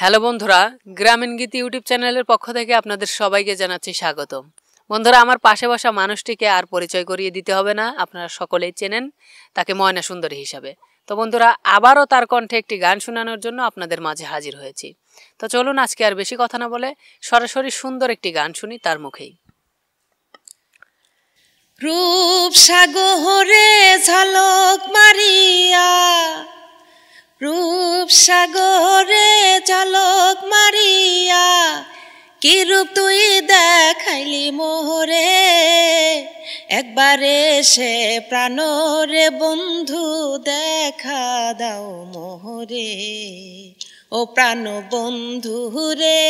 Hello বন্ধুরা, গ্রামীণ গীতি ইউটিউব চ্যানেলের পক্ষ থেকে আপনাদের সবাইকে জানাচ্ছি স্বাগতম। বন্ধুরা, আমার পাশে বসা মানুষটিকে আর পরিচয় করিয়ে দিতে হবে না, আপনারা সকলেই চেনেন, তাকে ময়না সুন্দরী হিসাবে। তো বন্ধুরা, আবারও তার কণ্ঠে একটি গান শোনানোর জন্য আপনাদের মাঝে হাজির হয়েছি। তো চলুন আজকে আর বেশি কথা না বলে সরাসরি সুন্দর একটি গান শুনি তার মুখেই। রূপ সাগরে ঝলক মারিয়া সাগরে ঝলক মারিয়া, কি রূপ তুই দেখাইলি মোহরে? একবারে সে প্রাণরে বন্ধু দেখা দাও মোহরে, ও প্রাণ বন্ধু রে।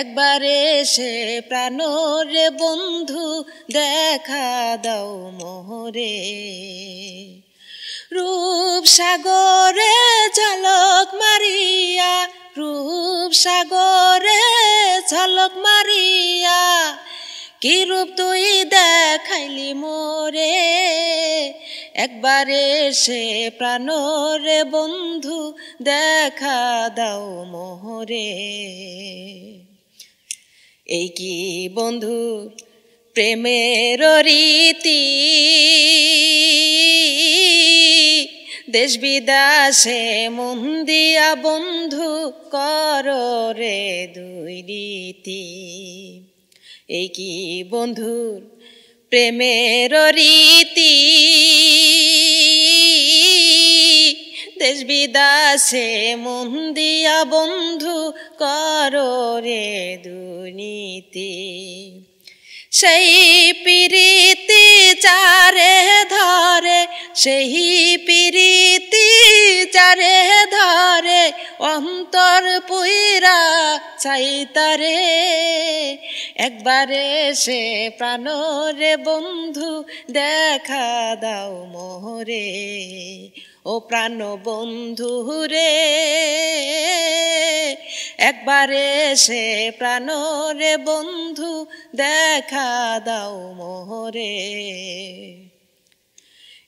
একবারে সে প্রাণরে বন্ধু দেখা দাও মোহরে। রূপ সাগরে ঝলক মারিয়া রূপ সাগরে ঝলক মারিয়া, কি রূপ তুই দেখাইলি মোরে? একবারে সে প্রাণরে বন্ধু দেখা দাও মোহরে। এই কি বন্ধু, প্রেমের রীতি? দেশ বিদাসে মন বন্ধু কর রে দুই রীতি। এই কি বন্ধুর প্রেমের রীতি? দেশ বিদাসে মন বন্ধু কর রে দুর্নীতি সেই পিরিতি চারে ধরে সেই পিরিতি চারে ধরে অন্তর পুইরা চাইতারে একবারে সে প্রাণরে বন্ধু দেখা দাও মোহরে, ও প্রাণ বন্ধু রে একবারে সে প্রাণরে বন্ধু দেখা দাও মোহরে।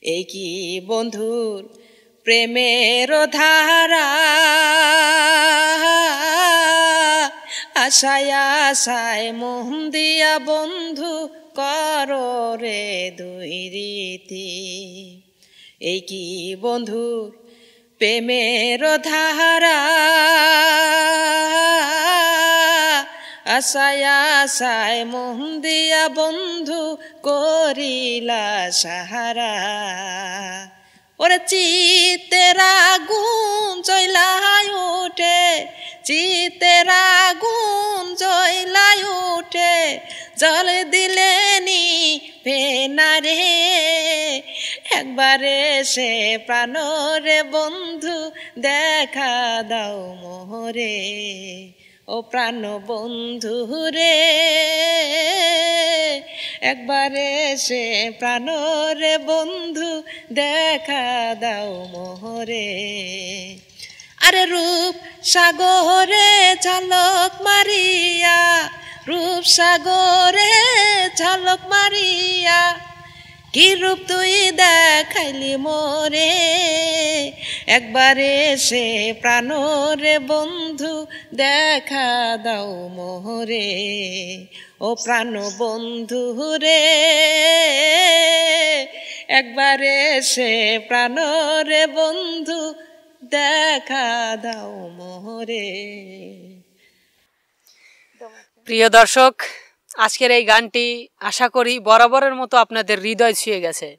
এই কি বন্ধুর প্রেমের ধারা? আশায় আশায় মোহন দিয়া বন্ধু কর রে দুই রীতি। এই কি বন্ধুর প্রেমের ধারা? আশায় আশায় মোহন দিয়া বন্ধু করিলা সাহারা। ওরে চিতেরা গুণ জয়লাই উঠে চিতেরা গুণ জয়লাই উঠে জল দিলে নি পেনারে একবারে সে প্রাণরে বন্ধু দেখা দাও মোহরে। ও প্রাণ বন্ধু রে, একবারে সে প্রাণরে বন্ধু দেখা দাও মোহরে। আরে রূপ সাগরে ঝালক মারিয়া, রূপ সাগরে ঝালক মারিয়া, কি রূপ তুই দেখাইলি মোরে? একবারে সে প্রাণরে বন্ধু দেখা দাও মোহরে, ও প্রাণ বন্ধু রে। একবারে সে প্রাণরে বন্ধু দেখা দাও মোহরে। প্রিয় দর্শক, আজকের এই গানটি আশা করি বরাবরের মতো আপনাদের হৃদয় ছুঁয়ে গেছে।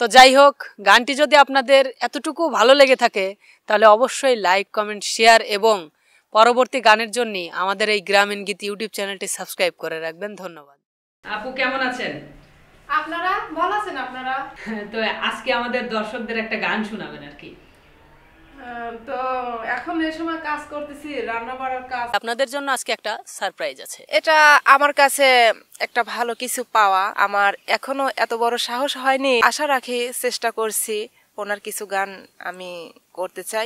তো যাই হোক গানটি যদি আপনাদের এতটুকু ভালো লেগে থাকে তাহলে অবশ্যই লাইক কমেন্ট শেয়ার এবং পরবর্তী গানের জন্য আমাদের এই গ্রামীণ গীত ইউটিউব চ্যানেলটি সাবস্ক্রাইব করে রাখবেন। ধন্যবাদ। আপু কেমন আছেন? আপনারা ভালো আছেন আপনারা? তো আজকে আমাদের দর্শকদের একটা গান শোনাবেন আর কি। তো এখন এই সময় কাজ করতেছি রান্না বাড়ার কাজ। আপনাদের জন্য আজকে একটা সারপ্রাইজ আছে। এটা আমার কাছে একটা ভালো কিছু পাওয়া। আমার এখনও এত বড় সাহস হয়নি। আশা রাখি চেষ্টা করছি ওনার কিছু গান আমি করতে চাই।